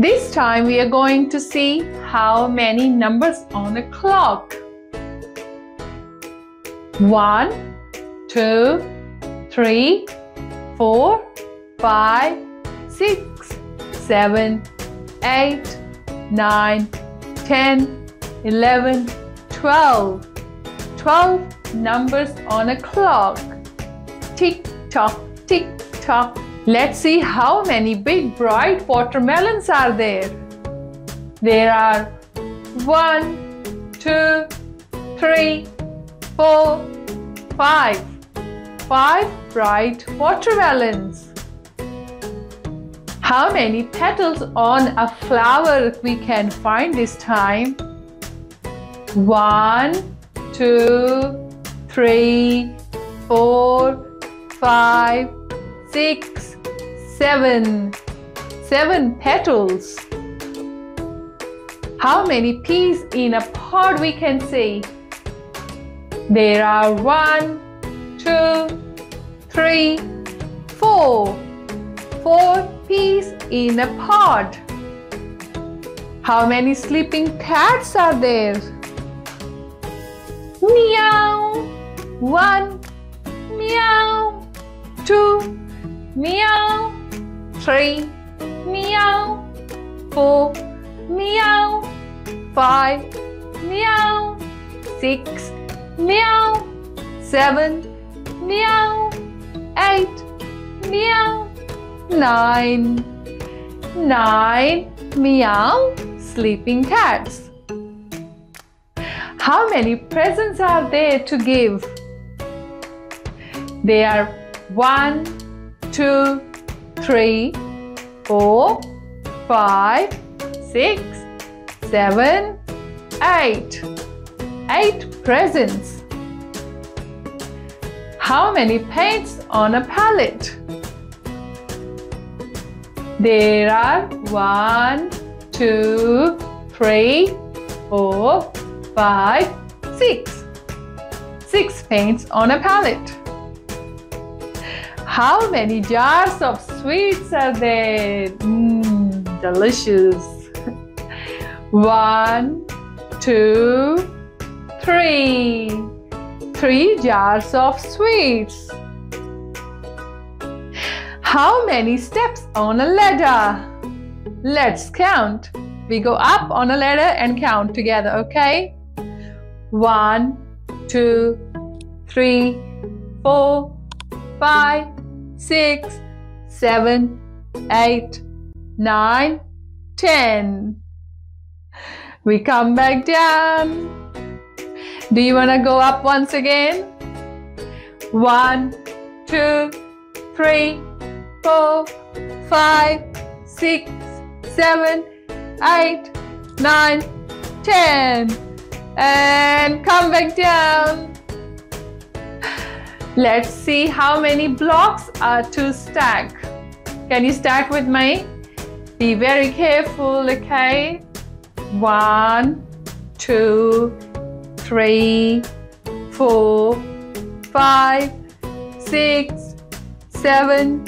This time we are going to see how many numbers on a clock. One, two, three, four, five, six, seven, eight, nine, ten, eleven, twelve. Twelve numbers on a clock. Tick tock, tick tock. Let's see how many big bright watermelons are there. There are one, two, three, four, five. Five bright watermelons. How many petals on a flower we can find this time? One, two, three, four, five, six, seven. Seven petals. How many peas in a pod we can see? There are one, two, three, four. Four peas in a pod. How many sleeping cats are there? Meow. One. Meow. Two. Meow. Three. Meow. Four. Meow. Five. Meow. Six. Meow. Seven. Meow. Eight. Meow. Nine. Nine. Meow. Sleeping cats. How many presents are there to give? They are one, two, three, four, five, six, seven, eight. Eight presents. How many paints on a palette? There are one, two, three, four, five, six. Six paints on a palette. How many jars of sweets are there? Mmm, delicious. One, two, three. Three jars of sweets. How many steps on a ladder? Let's count. We go up on a ladder and count together, okay? One, two, three, four, five, six, seven, eight, nine, ten. We come back down. Do you want to go up once again? One, two, three, four, five, six, seven, eight, nine, ten and come back down. Let's see how many blocks are to stack. Can you stack with me? Be very careful, okay? One, two, three, four, five, six, seven,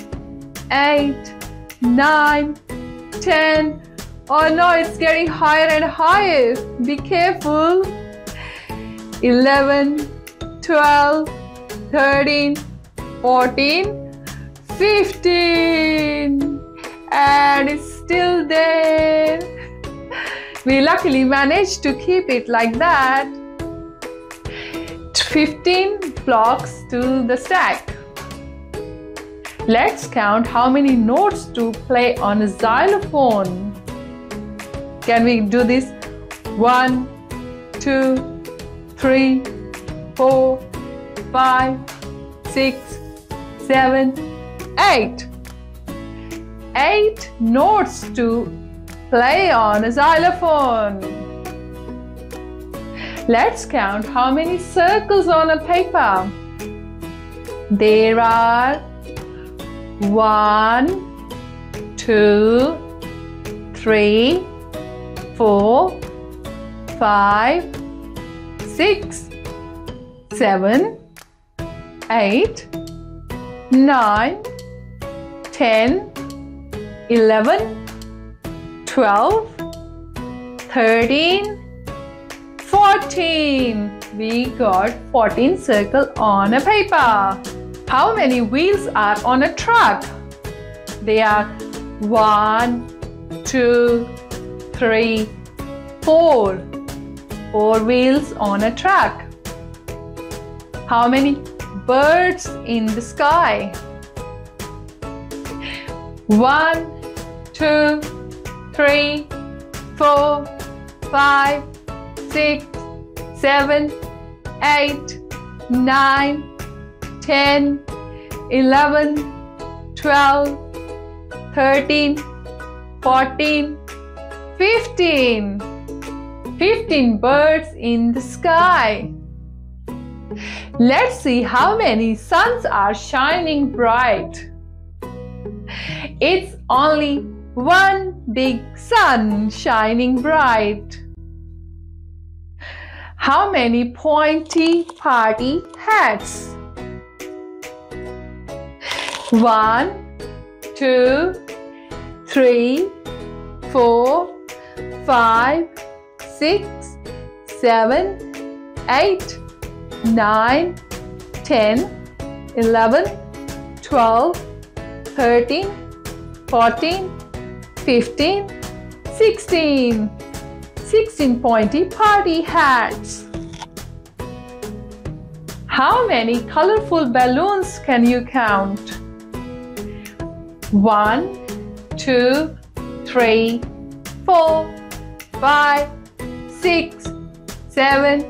eight, nine, ten. Oh no, it's getting higher and higher. Be careful. 11, 12, 13, 14, 15. And it's still there. We luckily managed to keep it like that. 15 blocks to the stack. Let's count how many notes to play on a xylophone. Can we do this? One, two, three, four, five, six, seven, eight. Eight notes to play on a xylophone. Let's count how many circles on a paper. There are one, two, three, four, five, six, seven, eight, nine, ten, eleven, 12, 13, 14. We got 14 circles on a paper. How many wheels are on a truck? They are one, two, three, four. Four wheels on a truck. How many birds in the sky? One, two, three, four, five, six, seven, eight, nine, ten, eleven, twelve, thirteen, fourteen, fifteen. Fifteen birds in the sky. Let's see how many suns are shining bright. It's only one big sun shining bright. How many pointy party hats? One, two, three, four, five, six, seven, eight, nine, ten, eleven, twelve, thirteen, fourteen, fifteen, sixteen. 16 pointy party hats. How many colorful balloons can you count? One, two, three, four, five, six, seven,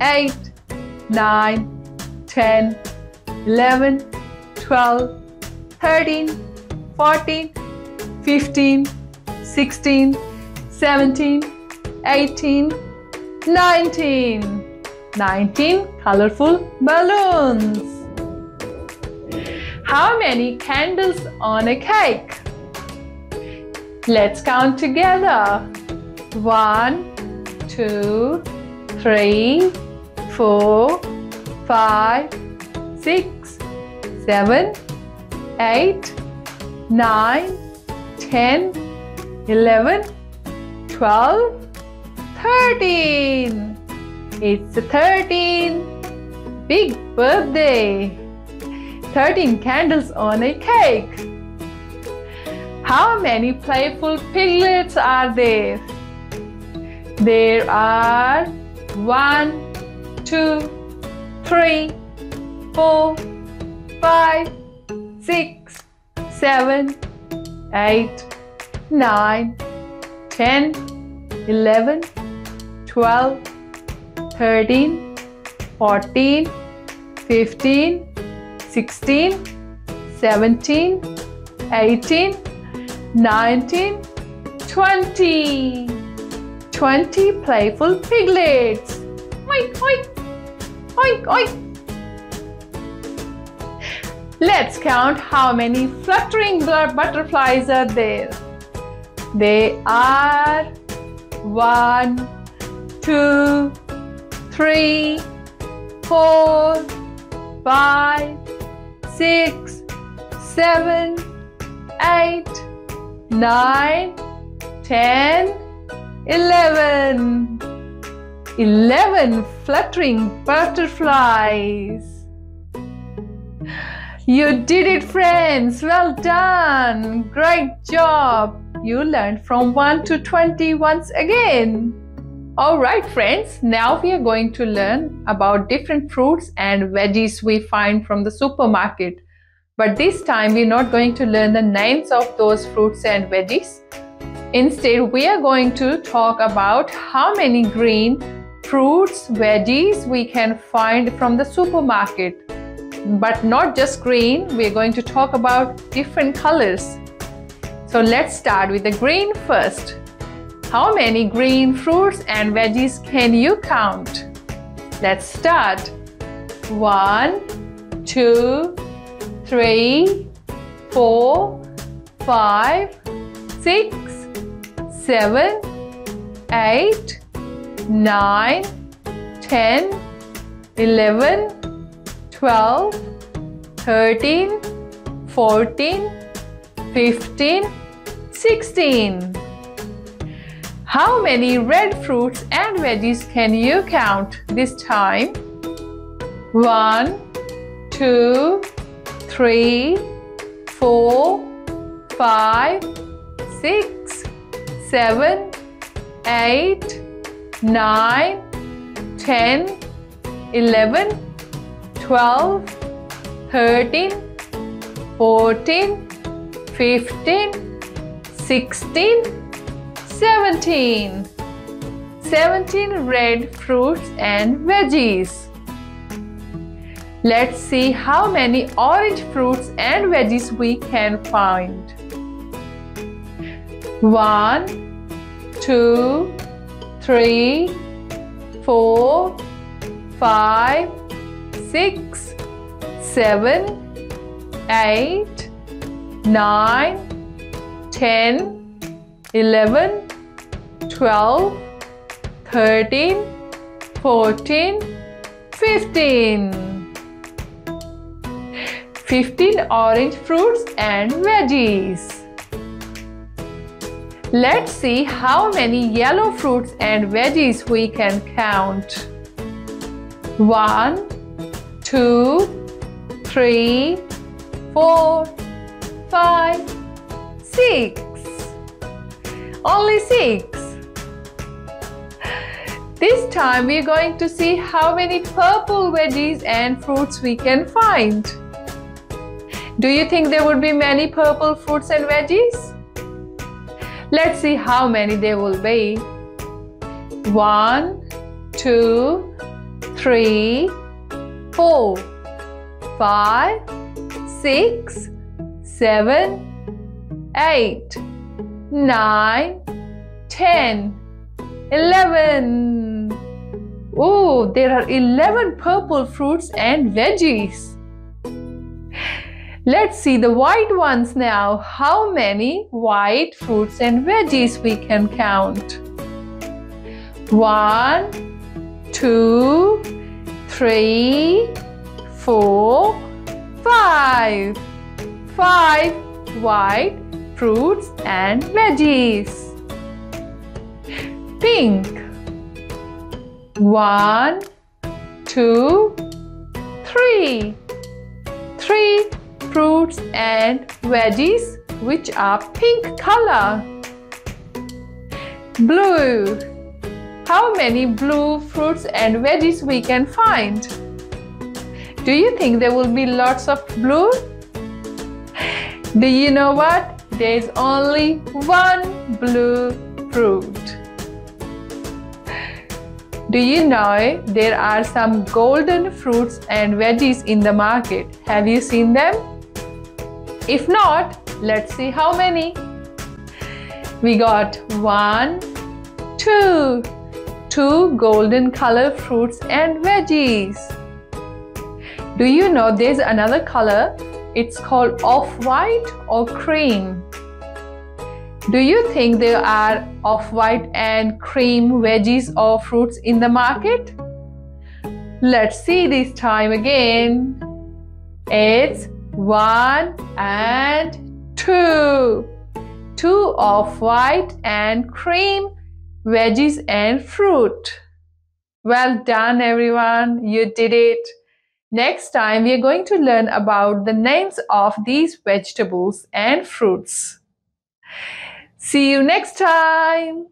eight, nine, ten, eleven, twelve, thirteen, fourteen, fifteen, sixteen, seventeen. 18, 19. 19 colorful balloons. How many candles on a cake? Let's count together. One, two, three, four, five, six, seven, eight, nine, ten, eleven, twelve. 13. It's 13. Big birthday. 13 candles on a cake. How many playful piglets are there? There are one, two, three, four, five, six, seven, eight, nine, ten, eleven. 12, 13, 14, 15, 16, 17, 18, 19, 20. 20 playful piglets. Oink, oink, oink, oink. Let's count how many fluttering butterflies are there. They are one, two, three, four, five, six, seven, eight, nine, ten, eleven. Eleven fluttering butterflies. You did it, friends. Well done. Great job. You learned from 1 to 20 once again. Alright friends, now we are going to learn about different fruits and veggies we find from the supermarket. But this time we're not going to learn the names of those fruits and veggies. Instead, we are going to talk about how many green fruits, veggies we can find from the supermarket. But not just green, we're going to talk about different colors. So let's start with the green first. How many green fruits and veggies can you count? Let's start. One, two, three, four, five, six, seven, eight, nine, ten, eleven, twelve, thirteen, fourteen, fifteen, sixteen. How many red fruits and veggies can you count this time? One, two, three, four, five, six, seven, eight, nine, ten, eleven, twelve, thirteen, fourteen, fifteen, sixteen, seventeen. 17 red fruits and veggies. Let's see how many orange fruits and veggies we can find. One, two, three, four, five, six, seven, eight, nine, ten, eleven, twelve, thirteen, fourteen, fifteen. 15 orange fruits and veggies. Let's see how many yellow fruits and veggies we can count. 1, 2, 3, 4, 5, 6. Only 6. This time we're going to see how many purple veggies and fruits we can find. Do you think there would be many purple fruits and veggies? Let's see how many there will be. One, two, three, four, five, six, seven, eight, nine, ten, eleven. Oh, there are 11 purple fruits and veggies. Let's see the white ones now. How many white fruits and veggies we can count? One, two, three, four, five. Five white fruits and veggies. Pink. One, two, three. Three fruits and veggies which are pink color. Blue. How many blue fruits and veggies we can find? Do you think there will be lots of blue? Do you know what? There is only one blue fruit. Do you know there are some golden fruits and veggies in the market? Have you seen them? If not, let's see how many. We got one, two, two golden color fruits and veggies. Do you know there's another color? It's called off-white or cream. Do you think there are off-white and cream veggies or fruits in the market? Let's see this time again. It's one and two. Two of white and cream, veggies and fruit. Well done everyone, you did it. Next time we are going to learn about the names of these vegetables and fruits. See you next time.